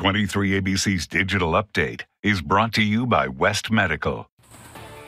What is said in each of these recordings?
23 ABC's digital update is brought to you by West Medical.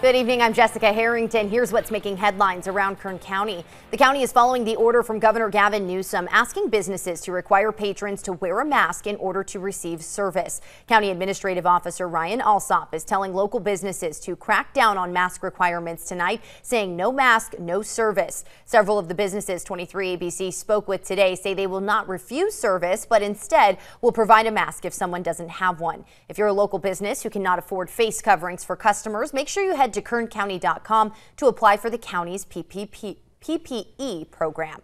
Good evening. I'm Jessica Harrington. Here's what's making headlines around Kern County. The county is following the order from Governor Gavin Newsom asking businesses to require patrons to wear a mask in order to receive service. County Administrative Officer Ryan Alsop is telling local businesses to crack down on mask requirements tonight, saying no mask, no service. Several of the businesses 23 ABC spoke with today say they will not refuse service, but instead will provide a mask if someone doesn't have one. If you're a local business who cannot afford face coverings for customers, make sure you head to kerncounty.com to apply for the county's PPP, PPE program.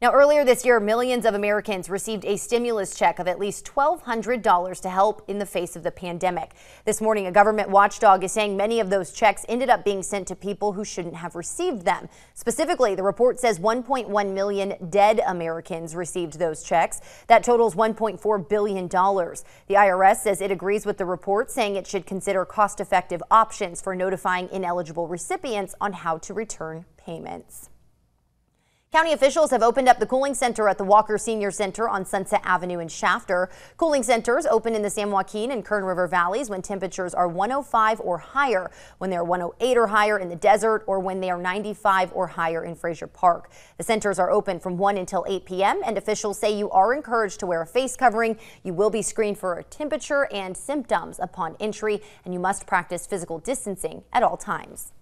Now, earlier this year, millions of Americans received a stimulus check of at least $1,200 to help in the face of the pandemic. This morning, a government watchdog is saying many of those checks ended up being sent to people who shouldn't have received them. Specifically, the report says 1.1 million dead Americans received those checks. That totals $1.4 billion. The IRS says it agrees with the report, saying it should consider cost effective options for notifying ineligible recipients on how to return payments. County officials have opened up the cooling center at the Walker Senior Center on Sunset Avenue in Shafter. Cooling centers open in the San Joaquin and Kern River valleys when temperatures are 105 or higher, when they're 108 or higher in the desert, or when they are 95 or higher in Frazier Park. The centers are open from 1 until 8 p.m. and officials say you are encouraged to wear a face covering. You will be screened for a temperature and symptoms upon entry, and you must practice physical distancing at all times.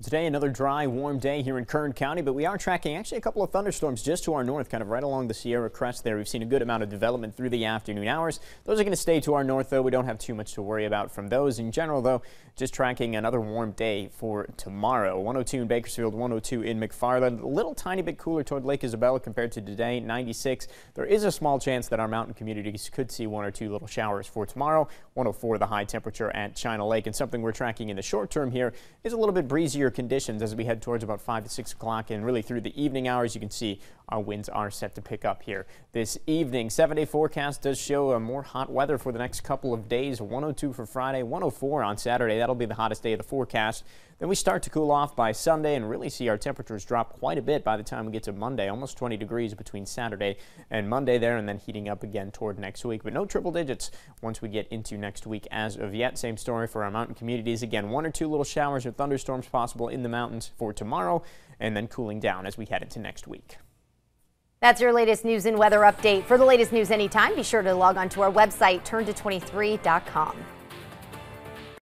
Today, another dry, warm day here in Kern County, but we are tracking actually a couple of thunderstorms just to our north, kind of right along the Sierra Crest there. We've seen a good amount of development through the afternoon hours. Those are going to stay to our north, though. We don't have too much to worry about from those. In general, though, just tracking another warm day for tomorrow. 102 in Bakersfield, 102 in McFarland. A little tiny bit cooler toward Lake Isabella compared to today, 96. There is a small chance that our mountain communities could see one or two little showers for tomorrow. 104 the high temperature at China Lake. And something we're tracking in the short term here is a little bit breezier conditions as we head towards about 5 to 6 o'clock and really through the evening hours you can see our winds are set to pick up here this evening. Seven day forecast does show a more hot weather for the next couple of days. 102 for Friday, 104 on Saturday. That'll be the hottest day of the forecast. Then we start to cool off by Sunday and really see our temperatures drop quite a bit by the time we get to Monday, almost 20 degrees between Saturday and Monday there, and then heating up again toward next week. But no triple digits once we get into next week as of yet. Same story for our mountain communities. Again, one or two little showers or thunderstorms possible in the mountains for tomorrow, and then cooling down as we head into next week. That's your latest news and weather update. For the latest news anytime, be sure to log on to our website, turnto23.com.